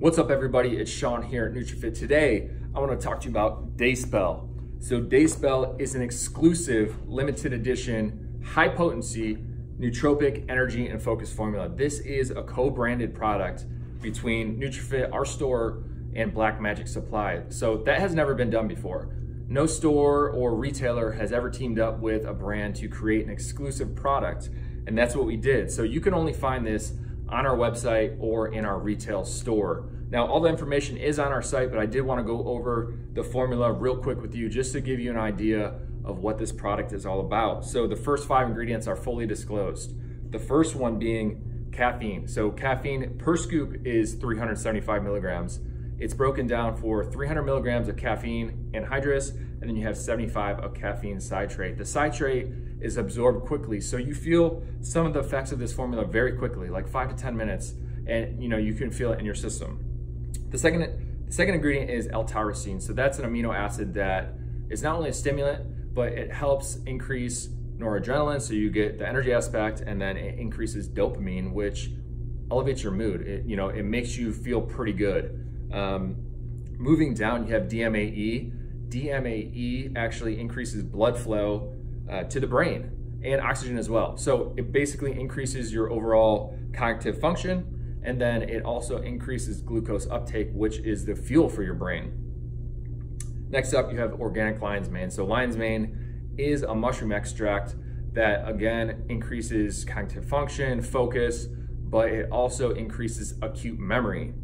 What's up everybody, it's Sean here at NutriFit. Today, I wanna to talk to you about DaySpell. So DaySpell is an exclusive limited edition, high potency, nootropic energy and focus formula. This is a co-branded product between NutriFit, our store, and Black Magic Supply. So that has never been done before. No store or retailer has ever teamed up with a brand to create an exclusive product, and that's what we did. So you can only find this on our website or in our retail store. Now, all the information is on our site, but I did want to go over the formula real quick with you just to give you an idea of what this product is all about. So the first five ingredients are fully disclosed. The first one being caffeine. So caffeine per scoop is 375 milligrams. It's broken down for 300 milligrams of caffeine anhydrous, and then you have 75 of caffeine citrate. The citrate is absorbed quickly, so you feel some of the effects of this formula very quickly, like five to 10 minutes, and you know you can feel it in your system. The second, the second ingredient is L-tyrosine. So that's an amino acid that is not only a stimulant, but it helps increase noradrenaline, so you get the energy aspect, and then it increases dopamine, which elevates your mood. It, you know, it makes you feel pretty good. Um, moving down, you have DMAE. DMAE actually increases blood flow uh, to the brain and oxygen as well. So it basically increases your overall cognitive function, and then it also increases glucose uptake, which is the fuel for your brain. Next up, you have organic lion's mane. So lion's mane is a mushroom extract that again increases cognitive function, focus, but it also increases acute memory.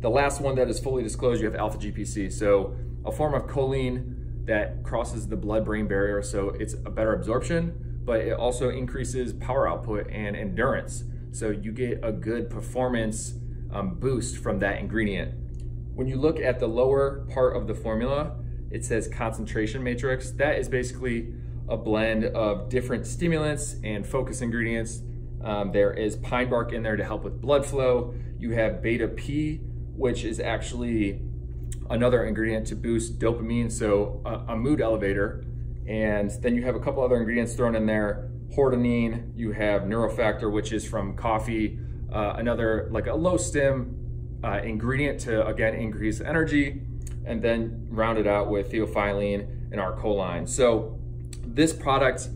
The last one that is fully disclosed, you have alpha GPC. So a form of choline that crosses the blood-brain barrier, so it's a better absorption, but it also increases power output and endurance. So you get a good performance um, boost from that ingredient. When you look at the lower part of the formula, it says concentration matrix. That is basically a blend of different stimulants and focus ingredients. Um, there is pine bark in there to help with blood flow. You have beta P, which is actually another ingredient to boost dopamine, so a, a mood elevator. And then you have a couple other ingredients thrown in there. Hordenine, you have neurofactor, which is from coffee, uh, another like a low stim uh, ingredient to again increase energy, and then round it out with theophylline and our choline. So this product,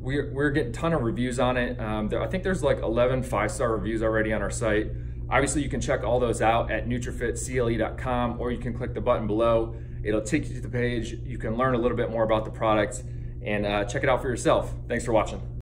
we're, we're getting a ton of reviews on it. Um, there, I think there's like 11 five-star reviews already on our site. Obviously, you can check all those out at NutriFitCLE.com or you can click the button below. It'll take you to the page. You can learn a little bit more about the product and uh, check it out for yourself. Thanks for watching.